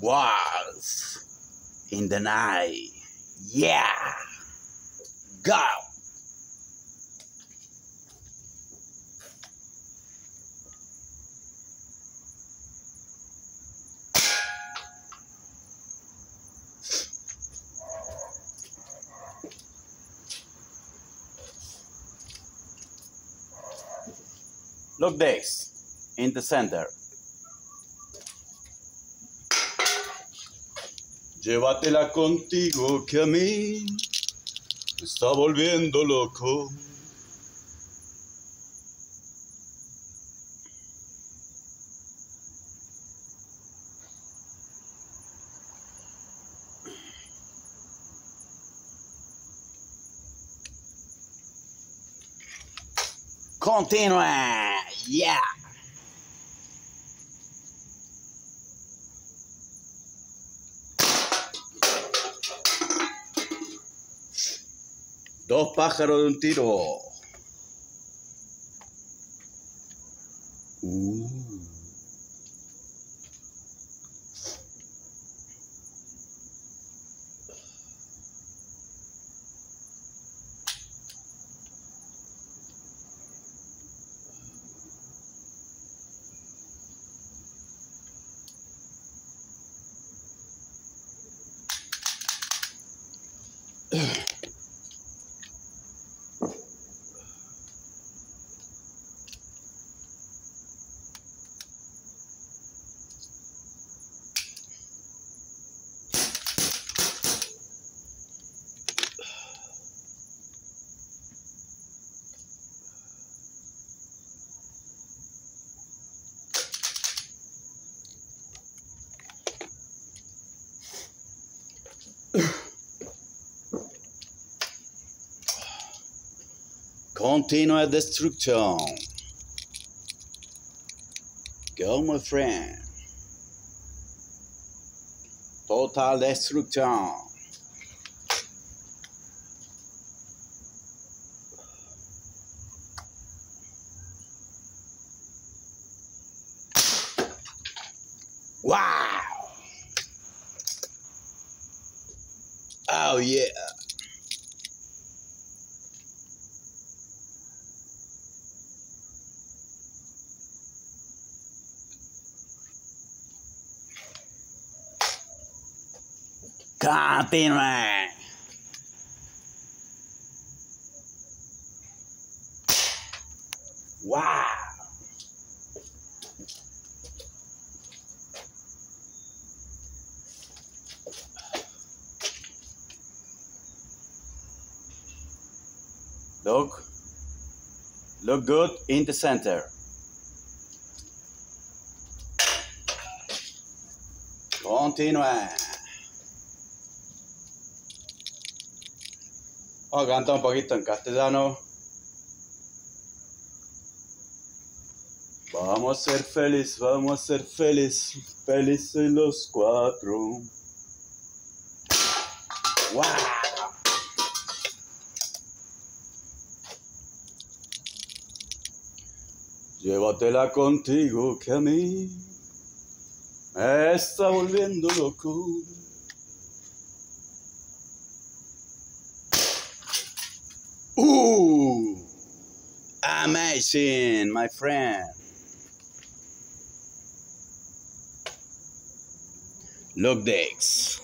Walls in the night. Yeah. Go. Look this in the center. Llévatela contigo que a mí me está volviendo loco. Continúa. Yeah. Dos pájaros de un tiro. Uh. Continua destruction. Go, my friend. Total destruction. Wow. Oh, yeah. Continua. Wow. Look. Look good in the center. Continua. Vamos a cantar un poquito en castellano. Vamos a ser felices, vamos a ser felices, felices los cuatro. ¡Wow! Llévatela contigo que a mí me está volviendo loco. Ooh, amazing, my friend. Look this.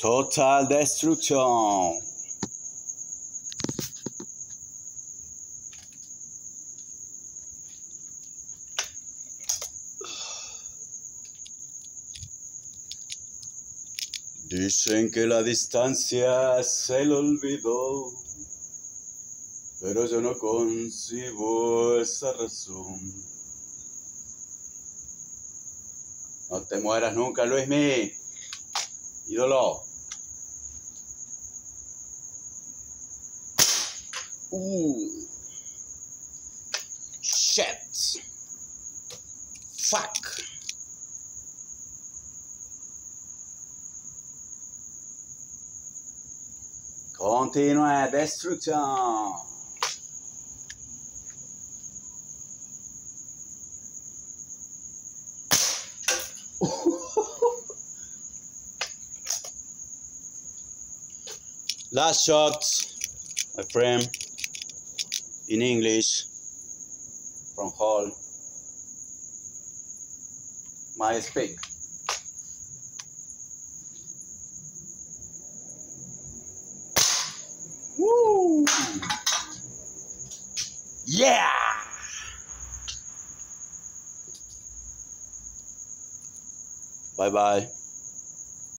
Total destruction. Dicen que la distancia se le olvidó, pero yo no concibo esa razón. No te mueras nunca, Luismi. Ídolo. Uh. Shit. Fuck. Continua destruction. Last shot, my friend, in English, from Hall. My speak. Woo! Yeah! Bye bye.